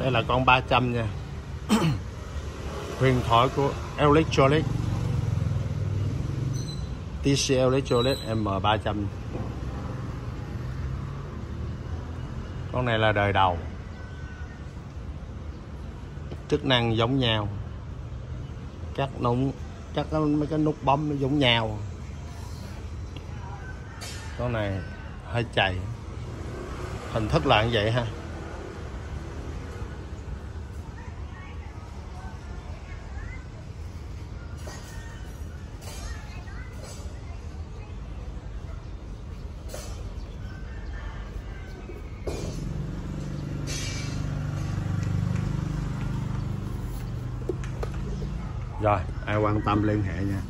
đây là con 300 nha. Huyền thoại của Electronic. TC Electronic M300 con này là đời đầu. Chức năng giống nhau. Các nút, các mấy cái nút bấm nó giống nhau. Con này hơi chạy hình thức là như vậy ha. Rồi ai quan tâm liên hệ nha.